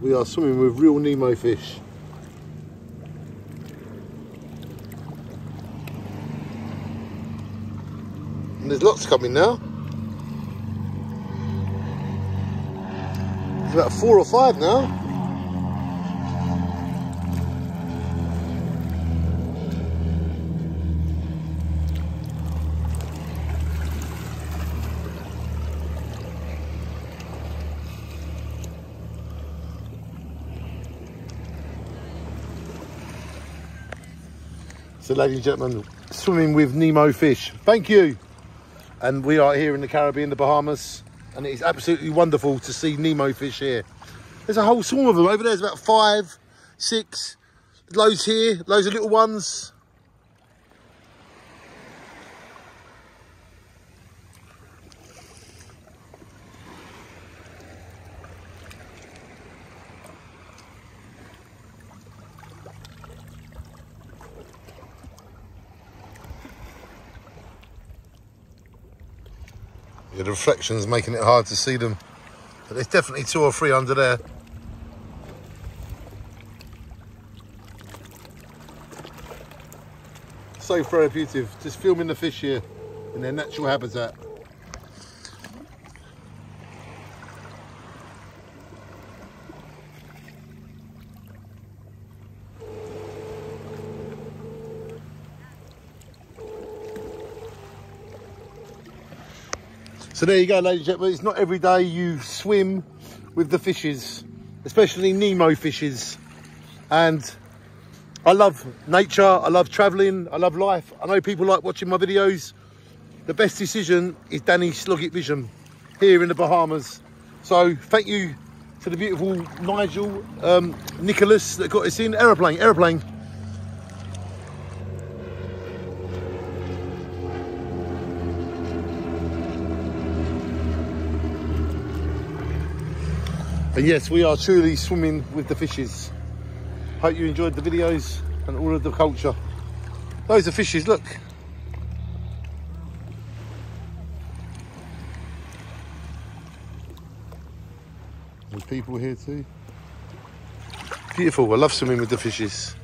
We are swimming with real Nemo fish. And there's lots coming now. There's about four or five now. So ladies and gentlemen, swimming with Nemo fish. Thank you. And we are here in the Caribbean, the Bahamas, and it is absolutely wonderful to see Nemo fish here. There's a whole swarm of them. Over there's about five, six, loads here, loads of little ones. The reflection's making it hard to see them. But there's definitely two or three under there. So therapeutic, just filming the fish here in their natural habitat. So there you go, ladies and gentlemen. It's not every day you swim with the fishes, especially Nemo fishes. And I love nature, I love traveling, I love life. I know people like watching my videos. The best decision is Danny Sloggett Vision here in the Bahamas. So thank you to the beautiful Nigel um, Nicholas that got us in. Aeroplane, aeroplane. And yes, we are truly swimming with the fishes. Hope you enjoyed the videos and all of the culture. Those are fishes, look. There's people here too. Beautiful, I love swimming with the fishes.